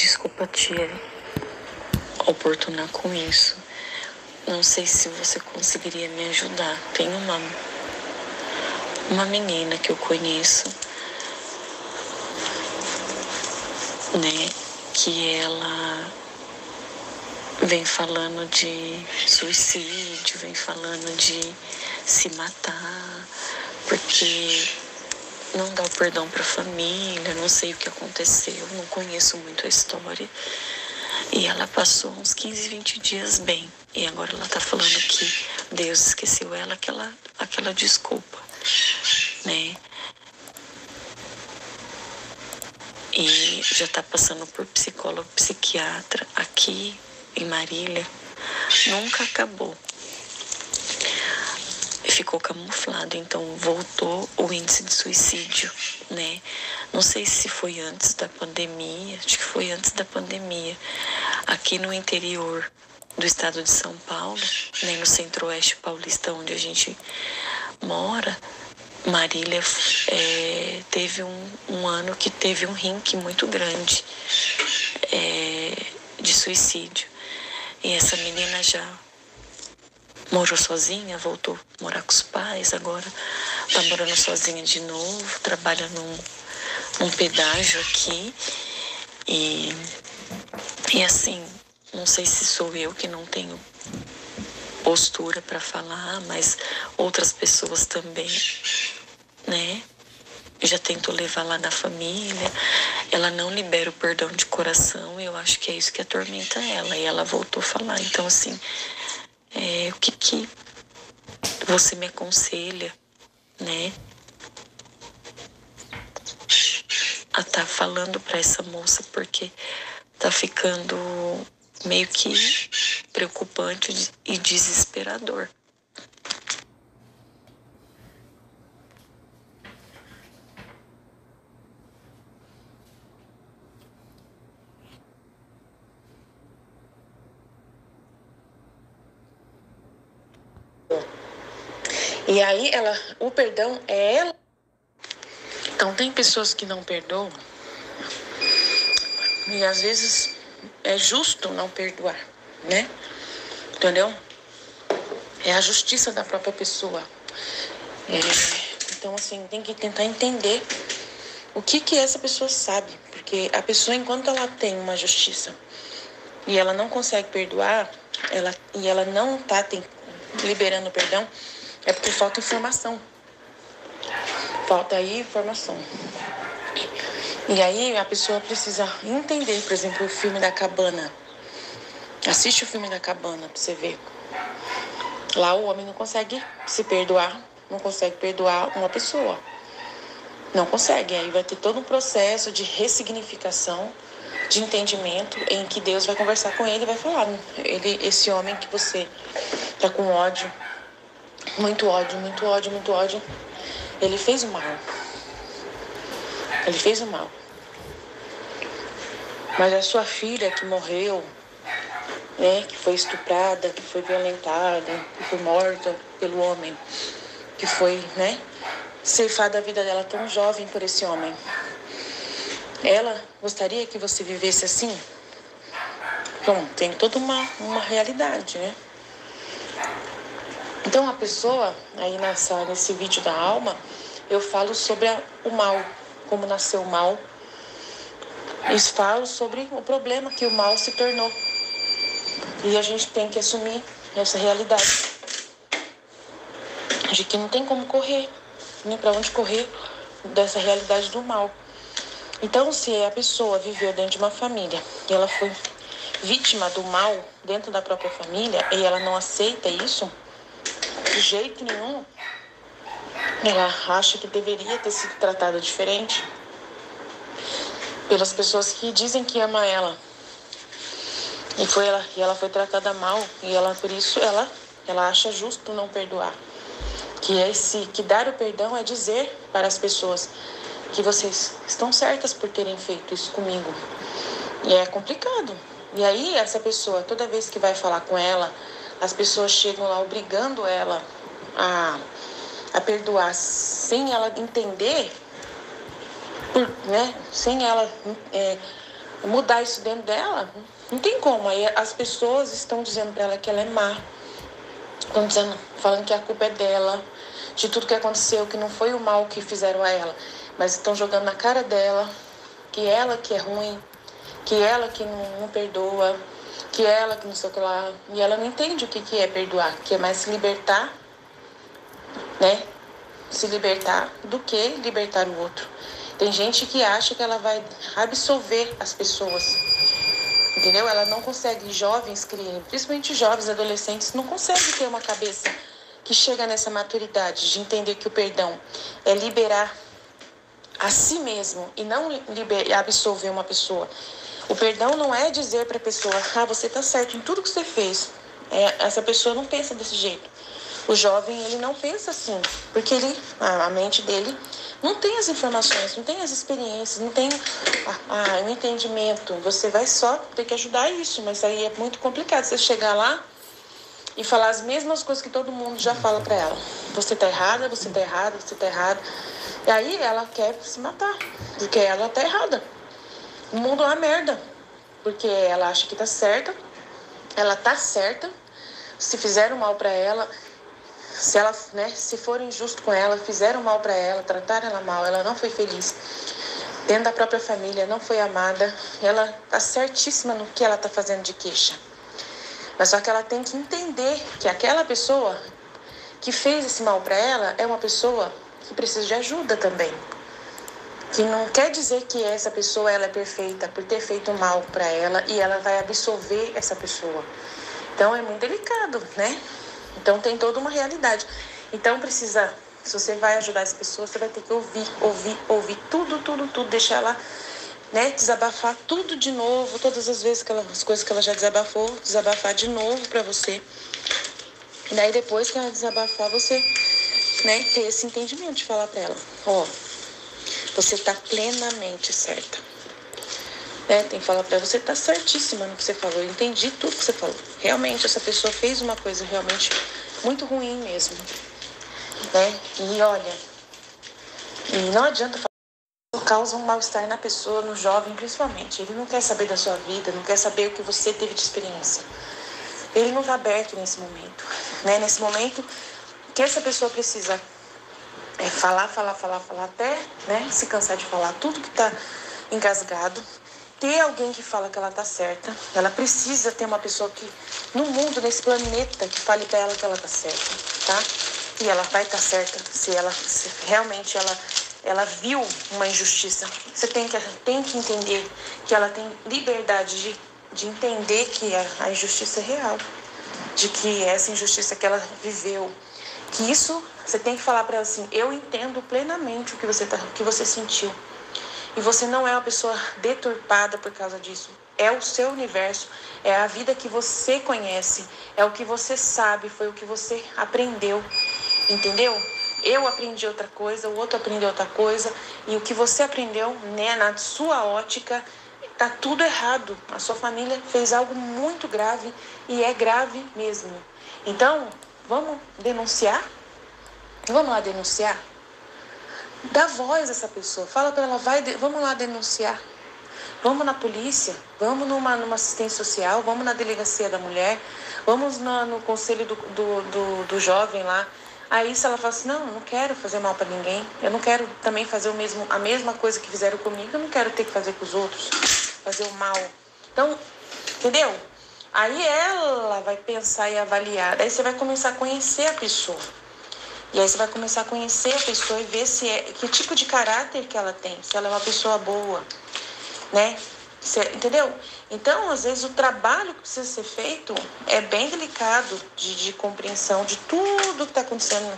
desculpa te oportunar com isso. Não sei se você conseguiria me ajudar. Tem uma uma menina que eu conheço, né, que ela vem falando de suicídio, vem falando de se matar, porque não dá o perdão para a família, não sei o que aconteceu, não conheço muito a história. E ela passou uns 15, 20 dias bem. E agora ela tá falando que Deus esqueceu ela aquela, aquela desculpa, né? E já tá passando por psicólogo, psiquiatra aqui em Marília. Nunca acabou ficou camuflado, então voltou o índice de suicídio, né? Não sei se foi antes da pandemia, acho que foi antes da pandemia. Aqui no interior do estado de São Paulo, né, no centro-oeste paulista, onde a gente mora, Marília é, teve um, um, ano que teve um rinque muito grande é, de suicídio. E essa menina já morou sozinha, voltou a morar com os pais, agora tá morando sozinha de novo, trabalha num, num pedágio aqui. E, e assim, não sei se sou eu que não tenho postura para falar, mas outras pessoas também, né? Já tento levar lá na família. Ela não libera o perdão de coração. Eu acho que é isso que atormenta ela. E ela voltou a falar. Então, assim, que, você me aconselha, né? A tá falando para essa moça, porque tá ficando meio que preocupante e desesperador. E aí ela, o perdão é ela. Então tem pessoas que não perdoam. E às vezes é justo não perdoar, né? Entendeu? É a justiça da própria pessoa. É, então, assim, tem que tentar entender o que que essa pessoa sabe. Porque a pessoa, enquanto ela tem uma justiça e ela não consegue perdoar, ela, e ela não está liberando perdão, é porque falta informação. Falta aí informação. E aí a pessoa precisa entender, por exemplo, o filme da cabana. Assiste o filme da cabana pra você ver. Lá o homem não consegue se perdoar, não consegue perdoar uma pessoa. Não consegue. Aí vai ter todo um processo de ressignificação, de entendimento, em que Deus vai conversar com ele e vai falar: ele, esse homem que você tá com ódio, muito ódio, muito ódio, muito ódio. Ele fez o mal. Ele fez o mal. Mas a sua filha que morreu, né, que foi estuprada, que foi violentada, que foi morta pelo homem, que foi, né, ceifada a vida dela tão jovem por esse homem. Ela gostaria que você vivesse assim? Bom, tem toda uma, uma realidade, né? Então a pessoa, aí nessa, nesse vídeo da alma, eu falo sobre a, o mal, como nasceu o mal. E falo sobre o problema que o mal se tornou. E a gente tem que assumir essa realidade. De que não tem como correr, nem para onde correr dessa realidade do mal. Então, se a pessoa viveu dentro de uma família e ela foi vítima do mal dentro da própria família e ela não aceita isso, de jeito nenhum, ela acha que deveria ter sido tratada diferente pelas pessoas que dizem que ama ela. E foi ela, e ela foi tratada mal e ela por isso ela ela acha justo não perdoar. Que esse que dar o perdão é dizer para as pessoas que vocês estão certas por terem feito isso comigo. E é complicado. E aí essa pessoa toda vez que vai falar com ela, as pessoas chegam lá obrigando ela a, a perdoar sem ela entender, por, né? sem ela é, mudar isso dentro dela, não tem como. Aí as pessoas estão dizendo para ela que ela é má. Estão dizendo, falando que a culpa é dela, de tudo que aconteceu, que não foi o mal que fizeram a ela, mas estão jogando na cara dela que ela que é ruim, que ela que não, não perdoa, que ela que não sei o que lá. E ela não entende o que, que é perdoar, que é mais se libertar, né? Se libertar do que libertar o outro. Tem gente que acha que ela vai absolver as pessoas. Entendeu? Ela não consegue, jovens, principalmente jovens, adolescentes, não conseguem ter uma cabeça que chega nessa maturidade de entender que o perdão é liberar a si mesmo e não liber, absolver uma pessoa. O perdão não é dizer para a pessoa, ah, você está certo em tudo que você fez. É, essa pessoa não pensa desse jeito. O jovem, ele não pensa assim, porque ele, a mente dele não tem as informações, não tem as experiências, não tem o entendimento. Você vai só ter que ajudar isso, mas aí é muito complicado você chegar lá e falar as mesmas coisas que todo mundo já fala para ela. Você tá errada, você tá errada, você tá errada. E aí ela quer se matar, porque ela tá errada. O mundo é uma merda, porque ela acha que tá certa, ela tá certa. Se fizeram mal para ela, se ela, né, se for injusto com ela, fizeram mal para ela, trataram ela mal, ela não foi feliz. Dentro da própria família, não foi amada, ela tá certíssima no que ela tá fazendo de queixa. Mas só que ela tem que entender que aquela pessoa que fez esse mal para ela é uma pessoa que precisa de ajuda também. Que não quer dizer que essa pessoa ela é perfeita por ter feito mal para ela e ela vai absolver essa pessoa. Então é muito delicado, né? Então tem toda uma realidade. Então precisa, se você vai ajudar as pessoas, você vai ter que ouvir, ouvir, ouvir tudo, tudo, tudo, deixar ela né, desabafar tudo de novo, todas as vezes que ela, as coisas que ela já desabafou, desabafar de novo para você. E daí depois que ela desabafar, você, né, ter esse entendimento de falar para ela, ó, você tá plenamente certa. Né? Tem que falar para você, tá certíssima no que você falou. Eu entendi tudo que você falou. Realmente, essa pessoa fez uma coisa realmente muito ruim mesmo. Né? E olha, e não adianta falar, causa um mal-estar na pessoa, no jovem principalmente. Ele não quer saber da sua vida, não quer saber o que você teve de experiência. Ele não está aberto nesse momento. Né? Nesse momento, o que essa pessoa precisa é falar, falar, falar, falar, até né, se cansar de falar tudo que está engasgado, ter alguém que fala que ela tá certa. Ela precisa ter uma pessoa que no mundo, nesse planeta, que fale para ela que ela tá certa, tá? E ela vai estar tá certa se ela se realmente ela ela viu uma injustiça. Você tem que tem que entender que ela tem liberdade de, de entender que a, a injustiça é real, de que essa injustiça que ela viveu, que isso você tem que falar para ela assim: eu entendo plenamente o que você tá, o que você sentiu. E você não é uma pessoa deturpada por causa disso. É o seu universo, é a vida que você conhece, é o que você sabe, foi o que você aprendeu. Entendeu? Eu aprendi outra coisa, o outro aprendeu outra coisa, e o que você aprendeu, né, na sua ótica, tá tudo errado. A sua família fez algo muito grave e é grave mesmo. Então, vamos denunciar? Vamos lá denunciar? Dá voz a essa pessoa. Fala para ela, vai, vamos lá denunciar. Vamos na polícia, vamos numa, numa assistência social, vamos na delegacia da mulher, vamos na, no conselho do, do, do, do jovem lá. Aí se ela fala assim, não, não quero fazer mal para ninguém, eu não quero também fazer o mesmo, a mesma coisa que fizeram comigo, eu não quero ter que fazer com os outros, fazer o mal. Então, entendeu? Aí ela vai pensar e avaliar, daí você vai começar a conhecer a pessoa. E aí você vai começar a conhecer a pessoa e ver se é que tipo de caráter que ela tem, se ela é uma pessoa boa, né? Você, entendeu? Então, às vezes, o trabalho que precisa ser feito é bem delicado de, de compreensão de tudo que está acontecendo.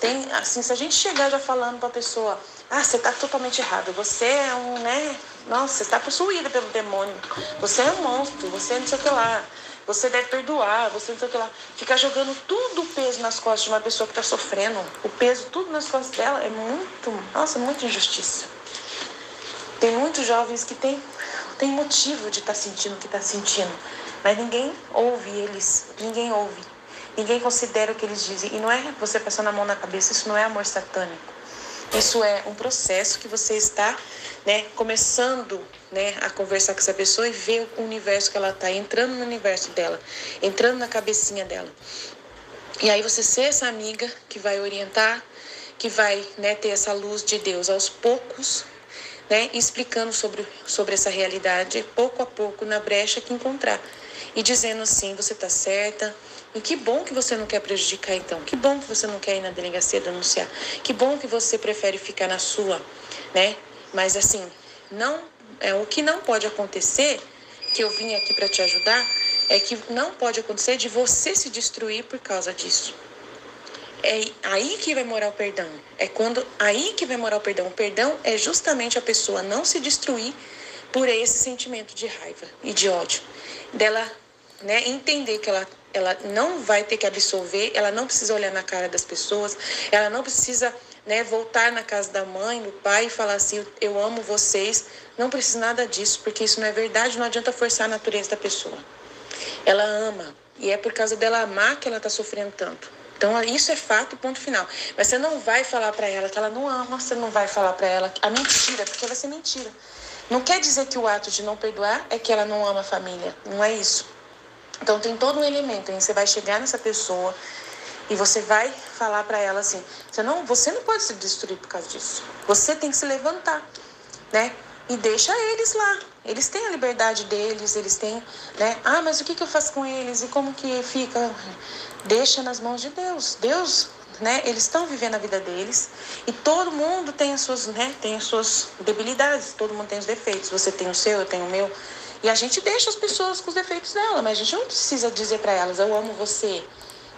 Tem, assim, se a gente chegar já falando para a pessoa, ah, você está totalmente errado, você é um, né? Nossa, você está possuída pelo demônio, você é um monstro, você é não sei o que lá você deve perdoar, você não sei o que lá. Ficar jogando tudo o peso nas costas de uma pessoa que está sofrendo, o peso tudo nas costas dela, é muito, nossa, muita injustiça. Tem muitos jovens que têm tem motivo de estar tá sentindo o que está sentindo, mas ninguém ouve eles, ninguém ouve. Ninguém considera o que eles dizem. E não é você passando a mão na cabeça, isso não é amor satânico. Isso é um processo que você está né, começando né, a conversar com essa pessoa e ver o universo que ela está, entrando no universo dela, entrando na cabecinha dela. E aí você ser essa amiga que vai orientar, que vai né, ter essa luz de Deus aos poucos, né, explicando sobre, sobre essa realidade, pouco a pouco, na brecha que encontrar. E dizendo assim, você está certa, e que bom que você não quer prejudicar então. Que bom que você não quer ir na delegacia denunciar. Que bom que você prefere ficar na sua, né? Mas assim, não é o que não pode acontecer, que eu vim aqui para te ajudar, é que não pode acontecer de você se destruir por causa disso. É aí que vai morar o perdão. É quando aí que vai morar o perdão. O perdão é justamente a pessoa não se destruir por esse sentimento de raiva e de ódio. Dela, né, entender que ela ela não vai ter que absolver, ela não precisa olhar na cara das pessoas, ela não precisa né, voltar na casa da mãe, do pai e falar assim: eu amo vocês. Não precisa nada disso, porque isso não é verdade, não adianta forçar a natureza da pessoa. Ela ama, e é por causa dela amar que ela está sofrendo tanto. Então, isso é fato, ponto final. Mas você não vai falar para ela que ela não ama, você não vai falar para ela a mentira, porque vai ser mentira. Não quer dizer que o ato de não perdoar é que ela não ama a família. Não é isso. Então tem todo um elemento, hein? você vai chegar nessa pessoa e você vai falar para ela assim, você não, você não pode se destruir por causa disso. Você tem que se levantar, né? E deixa eles lá. Eles têm a liberdade deles, eles têm, né? Ah, mas o que, que eu faço com eles e como que fica? Deixa nas mãos de Deus. Deus, né? Eles estão vivendo a vida deles e todo mundo tem as suas, né? Tem as suas debilidades. Todo mundo tem os defeitos. Você tem o seu, eu tenho o meu. E a gente deixa as pessoas com os defeitos dela, mas a gente não precisa dizer para elas: eu amo você,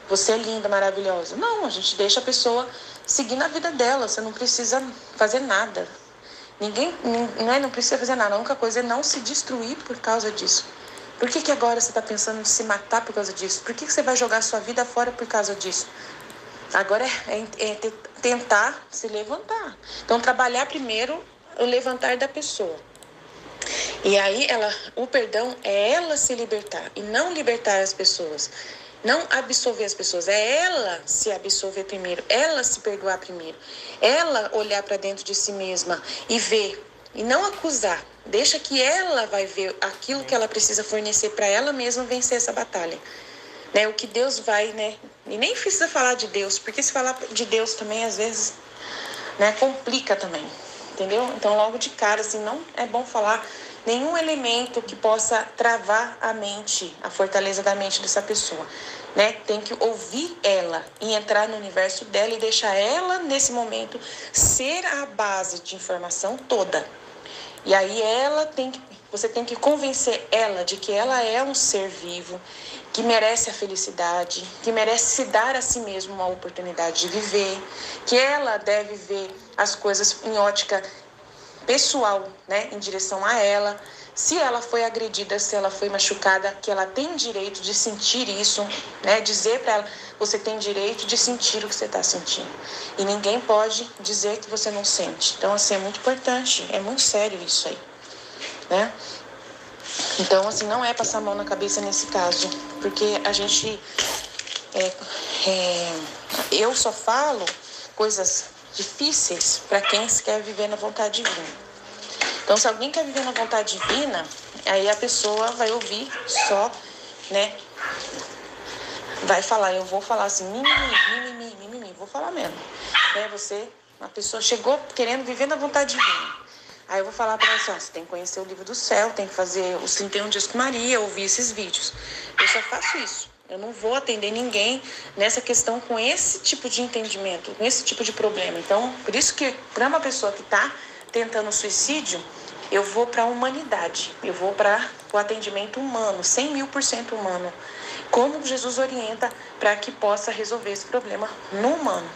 você é linda, maravilhosa. Não, a gente deixa a pessoa seguir na vida dela. Você não precisa fazer nada. Ninguém não, é, não precisa fazer nada. A única coisa é não se destruir por causa disso. Por que, que agora você está pensando em se matar por causa disso? Por que, que você vai jogar sua vida fora por causa disso? Agora é, é, é tentar se levantar. Então, trabalhar primeiro o levantar da pessoa. E aí ela, o perdão é ela se libertar e não libertar as pessoas. Não absolver as pessoas, é ela se absolver primeiro, ela se perdoar primeiro, ela olhar para dentro de si mesma e ver e não acusar. Deixa que ela vai ver aquilo que ela precisa fornecer para ela mesma vencer essa batalha. Né? O que Deus vai, né? E nem precisa falar de Deus, porque se falar de Deus também às vezes, né, complica também. Entendeu? Então, logo de cara assim, não é bom falar nenhum elemento que possa travar a mente, a fortaleza da mente dessa pessoa. Né? Tem que ouvir ela e entrar no universo dela e deixar ela, nesse momento, ser a base de informação toda. E aí ela tem que, você tem que convencer ela de que ela é um ser vivo, que merece a felicidade, que merece se dar a si mesmo uma oportunidade de viver, que ela deve ver as coisas em ótica pessoal, né, em direção a ela. Se ela foi agredida, se ela foi machucada, que ela tem direito de sentir isso, né, dizer para ela, você tem direito de sentir o que você está sentindo. E ninguém pode dizer que você não sente. Então, assim, é muito importante, é muito sério isso aí, né? Então, assim, não é passar a mão na cabeça nesse caso, porque a gente. É, é, eu só falo coisas difíceis para quem quer viver na vontade divina. Então, se alguém quer viver na vontade divina, aí a pessoa vai ouvir só, né? Vai falar, eu vou falar assim, mimimi, mimimi, mimimi, vou falar mesmo. É, você, uma pessoa chegou querendo viver na vontade divina. Aí eu vou falar para você, ó, você tem que conhecer o livro do céu, tem que fazer os 31 dias com Maria, ouvir esses vídeos. Eu só faço isso. Eu não vou atender ninguém nessa questão com esse tipo de entendimento, com esse tipo de problema. Então, por isso que para uma pessoa que está tentando suicídio, eu vou para a humanidade, eu vou para o atendimento humano, 100 mil por cento humano. Como Jesus orienta para que possa resolver esse problema no humano.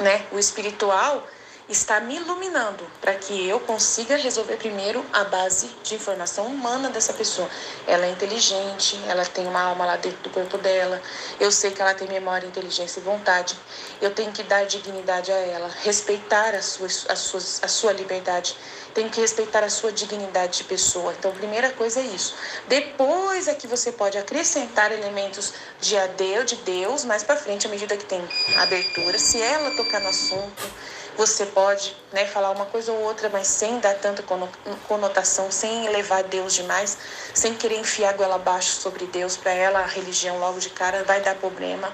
Né? O espiritual está me iluminando para que eu consiga resolver primeiro a base de informação humana dessa pessoa. Ela é inteligente, ela tem uma alma lá dentro do corpo dela, eu sei que ela tem memória, inteligência e vontade. Eu tenho que dar dignidade a ela, respeitar a sua, a sua, a sua liberdade, tenho que respeitar a sua dignidade de pessoa. Então, primeira coisa é isso. Depois é que você pode acrescentar elementos de adeus, de Deus, mais para frente, à medida que tem abertura, se ela tocar no assunto você pode né, falar uma coisa ou outra, mas sem dar tanta conotação, sem elevar Deus demais, sem querer enfiar goela abaixo sobre Deus, para ela a religião logo de cara vai dar problema.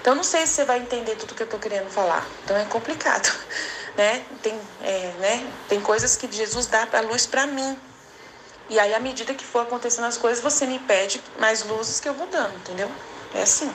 Então não sei se você vai entender tudo que eu estou querendo falar. Então é complicado, né? Tem, é, né? Tem coisas que Jesus dá a luz para mim. E aí, à medida que for acontecendo as coisas, você me pede mais luzes que eu vou dando, entendeu? É assim.